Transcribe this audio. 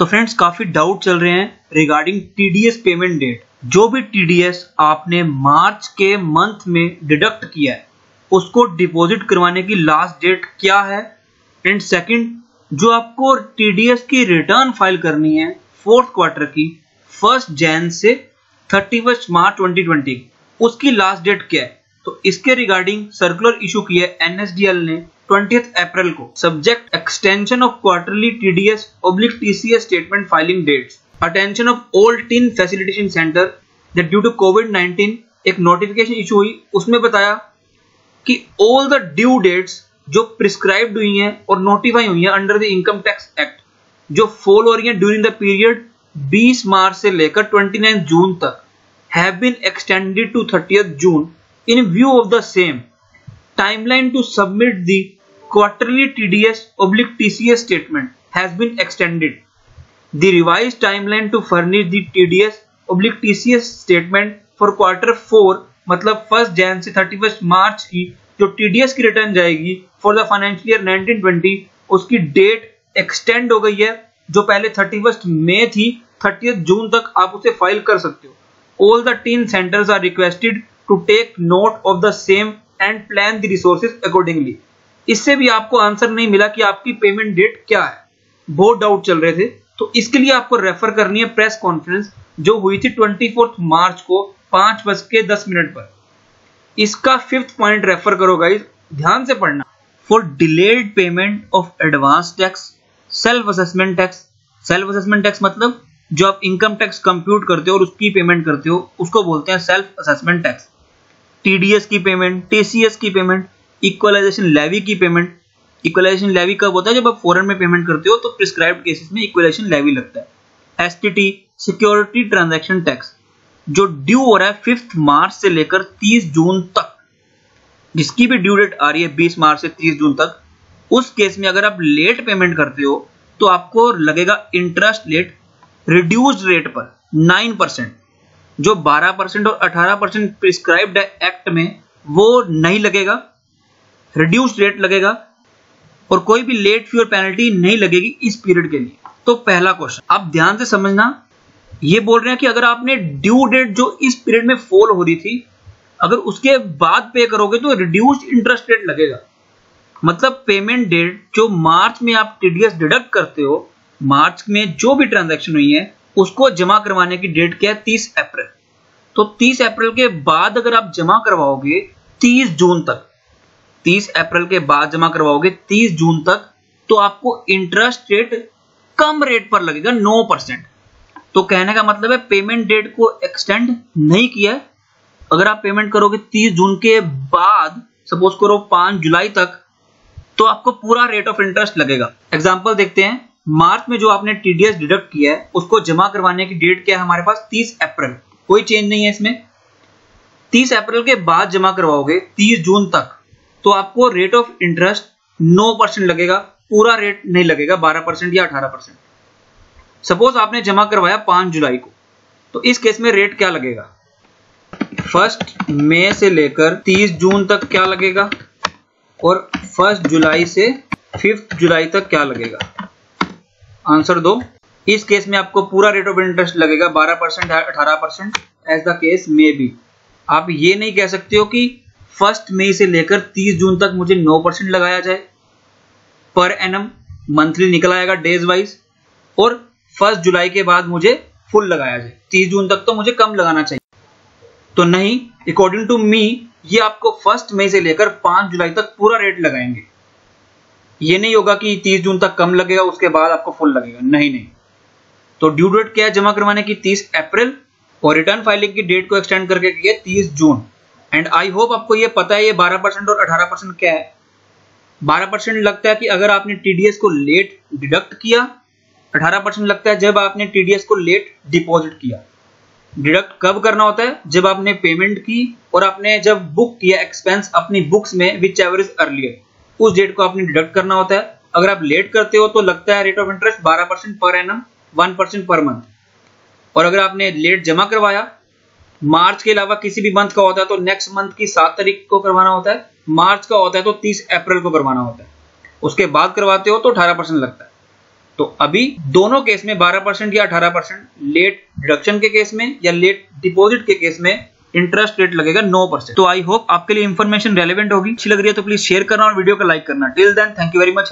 तो फ्रेंड्स काफ़ी डाउट चल रहे हैं रिगार्डिंग टीडीएस पेमेंट डेट जो भी टीडीएस आपने मार्च के मंथ में डिडक्ट किया है, उसको डिपॉजिट करवाने की लास्ट डेट क्या है? एंड सेकंड जो आपको टीडीएस की रिटर्न फ़ाइल करनी है फोर्थ क्वार्टर की फ़र्स्ट जैन से थर्टी फ़र्स्ट मार्च 2020 उसकी लास्ट डेट क्या है? तो इसके रिगार्डिंग सर्कुलर इशू किया एनएसडीएल ने। 20th अप्रैल को। Subject extension of quarterly TDS oblique TCS statement filing dates attention of old TIN facilitation centre that due to Covid 19 एक नोटिफिकेशन इशू हुई। उसमें बताया कि ऑल द ड्यू डेट्स जो prescribed हुई हैं और नोटिफाई हुई हैं under the income tax act जो फॉल हो रही हैं ड्यूरिंग द पीरियड 20 मार्च से लेकर 29 जून तक have been extended to 30th June. In view of the same, timeline to submit the quarterly TDS oblique TCS statement has been extended. The revised timeline to furnish the TDS oblique TCS statement for quarter 4 मतलब first Jan से thirty first मार्च की जो TDS की return जाएगी for the financial year 1920 उसकी date extend हो गई है, जो पहले थर्टी फ़र्स्ट मे थी थर्टी जून तक आप उसे फ़ाइल कर सकते हो all the TIN centres are requested to take note of the same and plan the resources accordingly इससे भी आपको आंसर नहीं मिला कि आपकी पेमेंट डेट क्या है। बहुत डाउट चल रहे थे। तो इसके लिए आपको रेफर करनी है प्रेस कॉन्फ्रेंस जो हुई थी ट्वेंटी मार्च को पाँच बज के दस मिनट पर। इसका फिफ्थ पॉइंट रेफर करो गाइज़ ध्यान से पढ़ना। For delayed payment of advance tax self assessment tax self assessment tax मतलब जो आप इनकम टैक्स कंप्यूट करते हो और उसकी पेमेंट करते हो, उसको बोलते हैं सेल्फ असेसमेंट टैक्स टीडीएस की पेमेंट टीसीएस की पेमेंट इक्वलाइजेशन लेवी की पेमेंट, इक्वलाइजेशन लेवी कब होता है? जब आप फॉरन में पेमेंट करते हो तो प्रिस्क्राइब केसेस में इक्वलाइजेशन लेवी लगता है। एसटीटी सिक्योरिटी ट्रांजेक्शन टैक्स जो ड्यू हो रहा है फिफ्थ मार्च से लेकर 30 जून तक। जिसकी भी ड्यू डेट आ रही है 20 मार्च से 30 जून तक, उस केस में अगर आप लेट पेमेंट करते हो तो आपको लगेगा इंटरेस्ट लेट रिड्यूस्ड रेट पर नाइन परसेंट जो 12 परसेंट और 18 परसेंट प्रिस्क्राइब्ड है एक्ट में, वो नहीं लगेगा। रिड्यूस्ड रेट लगेगा और कोई भी लेट फ्यूर पेनल्टी नहीं लगेगी इस पीरियड के लिए। तो पहला क्वेश्चन आप ध्यान से समझना, ये बोल रहे हैं कि अगर आपने ड्यू डेट जो इस पीरियड में फॉल हो रही थी, अगर उसके बाद पे करोगे तो रिड्यूस्ड इंटरेस्ट रेट लगेगा। मतलब पेमेंट डेट जो मार्च में आप टीडीएस डिडक्ट करते हो, मार्च में जो भी ट्रांजैक्शन हुई है, उसको जमा करवाने की डेट क्या है? तीस अप्रैल। तो तीस अप्रैल के बाद अगर आप जमा करवाओगे, तीस जून तक तीस अप्रैल के बाद जमा करवाओगे तीस जून तक तो आपको इंटरेस्ट रेट कम रेट पर लगेगा, नौ परसेंट। तो कहने का मतलब है पेमेंट डेट को एक्सटेंड नहीं किया अगर आप पेमेंट करोगे तीस जून के बाद सपोज़ करो पाँच जुलाई तक तो आपको पूरा रेट ऑफ़ इंटरेस्ट लगेगा। एग्ज़ाम्पल देखते हैं, मार्च में जो आपने टीडीएस डिडक्ट किया है, उसको जमा करवाने की डेट क्या है हमारे पास? 30 अप्रैल। कोई चेंज नहीं है इसमें। 30 अप्रैल के बाद जमा करवाओगे 30 जून तक तो आपको रेट ऑफ़ इंटरेस्ट 9 परसेंट लगेगा, पूरा रेट नहीं लगेगा 12 परसेंट या 18 परसेंट। सपोज़ आपने जमा करवाया 5 जुलाई को तो इस केस में रेट क्या लगेगा? फ़र्स्ट मई से लेकर 30 जून तक क्या लगेगा? और फ़र्स्ट जुलाई से फिफ्थ जुलाई तक क्या लगेगा? आंसर दो। इस केस में आपको पूरा रेट ऑफ़ इंटरेस्ट लगेगा 12 परसेंट अठारह percent. As the case may be आप ये नहीं कह सकते हो कि फ़र्स्ट मई से लेकर 30 जून तक मुझे 9 परसेंट लगाया जाए। पर एनम मंथली निकल आएगा डेज़ वाइज और फ़र्स्ट जुलाई के बाद मुझे फुल लगाया जाए। 30 जून तक तो मुझे कम लगाना चाहिए। तो नहीं अकॉर्डिंग टू मी ये आपको फ़र्स्ट मई से लेकर 5 जुलाई तक पूरा रेट लगाएँगे। ये नहीं होगा कि 30 जून तक कम लगेगा, उसके बाद आपको फुल लगेगा। नहीं नहीं। तो ड्यू डेट क्या जमा करवाने की? 30 अप्रैल और रिटर्न फाइलिंग की डेट को एक्सटेंड करके किया 30 जून। एंड आई होप आपको ये पता है ये 12 परसेंट और 18 परसेंट क्या है? 12 परसेंट लगता है कि अगर आपने टीडीएस को लेट डिडक्ट किया 18 परसेंट लगता है जब आपने टीडीएस को लेट डिपॉजिट किया। डिडक्ट कब करना होता है? जब आपने पेमेंट की और आपने जब बुक किया एक्सपेंस अपनी बुक्स में विच एवर इज़ अर्लियर उस डेट को आपने डिडक्ट करना होता है। अगर आप लेट करते हो तो लगता है रेट ऑफ़ इंटरेस्ट 12 परसेंट पर एनम वन परसेंट पर मंथ और अगर आपने लेट जमा करवाया मार्च के अलावा किसी भी मंथ का होता है तो नेक्स्ट मंथ की सात तारीख को करवाना होता है। मार्च का होता है तो तीस अप्रैल को करवाना होता है। उसके बाद करवाते हो तो अठारह परसेंट लगता है। तो अभी दोनों केस में 12 परसेंट या 18 परसेंट लेट डिडक्शन के केस में या लेट डिपॉजिट के केस में इंटरेस्ट रेट लगेगा 9 परसेंट। तो आई होप आपके लिए इन्फॉर्मेशन रेलिवेंट होगी। अच्छी लग रही है तो प्लीज़ शेयर करना और वीडियो को लाइक करना। Till then thank you very much